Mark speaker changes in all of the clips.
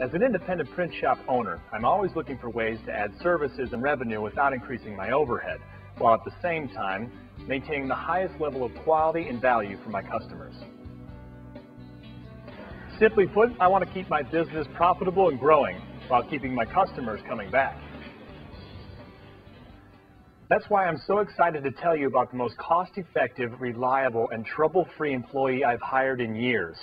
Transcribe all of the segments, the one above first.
Speaker 1: As an independent print shop owner, I'm always looking for ways to add services and revenue without increasing my overhead, while at the same time maintaining the highest level of quality and value for my customers. Simply put, I want to keep my business profitable and growing while keeping my customers coming back. That's why I'm so excited to tell you about the most cost-effective, reliable, and trouble-free employee I've hired in years.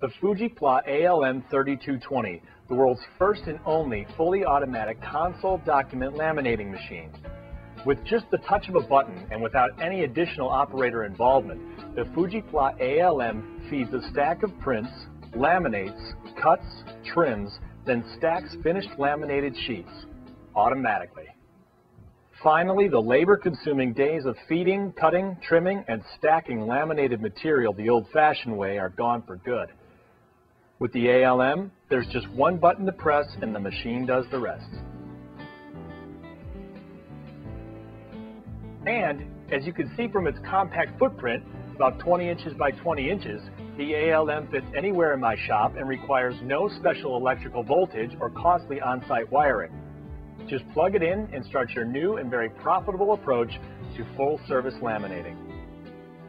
Speaker 1: The Fujipla ALM3220, the world's first and only fully automatic console document laminating machine. With just the touch of a button and without any additional operator involvement, the Fujipla ALM feeds a stack of prints, laminates, cuts, trims, then stacks finished laminated sheets automatically. Finally, the labor-consuming days of feeding, cutting, trimming, and stacking laminated material the old-fashioned way are gone for good. With the ALM, there's just one button to press and the machine does the rest. And, as you can see from its compact footprint, about 20 inches by 20 inches, the ALM fits anywhere in my shop and requires no special electrical voltage or costly on-site wiring. Just plug it in and start your new and very profitable approach to full-service laminating.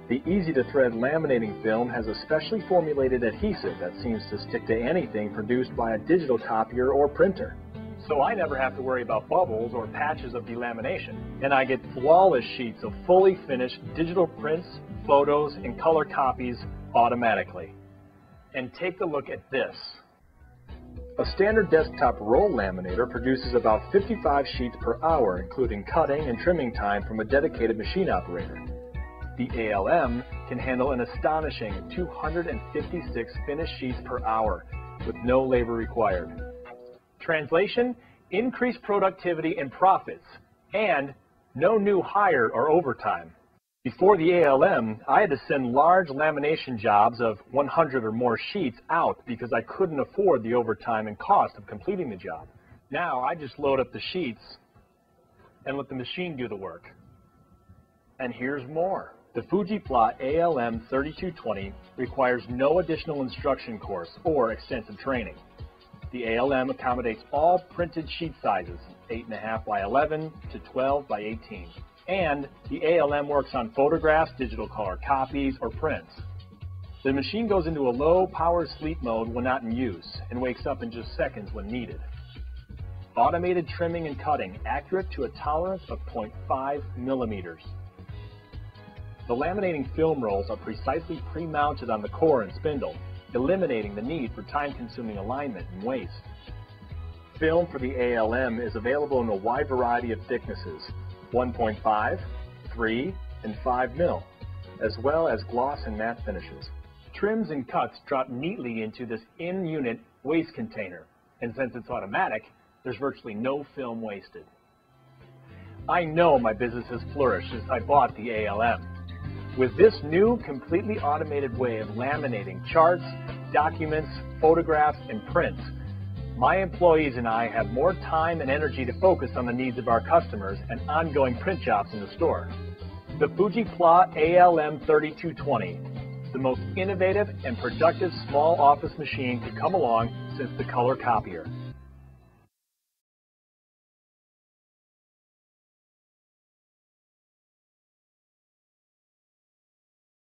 Speaker 1: The easy-to-thread laminating film has a specially formulated adhesive that seems to stick to anything produced by a digital copier or printer. So I never have to worry about bubbles or patches of delamination, and I get flawless sheets of fully finished digital prints, photos, and color copies automatically. And take a look at this. A standard desktop roll laminator produces about 55 sheets per hour, including cutting and trimming time from a dedicated machine operator. The ALM can handle an astonishing 256 finished sheets per hour with no labor required. Translation, increased productivity and profits, and no new hire or overtime. Before the ALM, I had to send large lamination jobs of 100 or more sheets out because I couldn't afford the overtime and cost of completing the job. Now I just load up the sheets and let the machine do the work. And here's more. The Fujipla ALM 3220 requires no additional instruction course or extensive training. The ALM accommodates all printed sheet sizes, 8.5 by 11 to 12 by 18 and the ALM works on photographs, digital color copies, or prints. The machine goes into a low power sleep mode when not in use and wakes up in just seconds when needed. Automated trimming and cutting, accurate to a tolerance of 0.5 millimeters. The laminating film rolls are precisely pre-mounted on the core and spindle, eliminating the need for time-consuming alignment and waste. Film for the ALM is available in a wide variety of thicknesses, 1.5, 3, and 5 mil, as well as gloss and matte finishes. Trims and cuts drop neatly into this in-unit waste container, and since it's automatic, there's virtually no film wasted. I know my business has flourished since I bought the ALM. With this new, completely automated way of laminating charts, documents, photographs, and prints, my employees and I have more time and energy to focus on the needs of our customers and ongoing print jobs in the store. The Fujipla ALM3220, the most innovative and productive small office machine to come along since the color copier.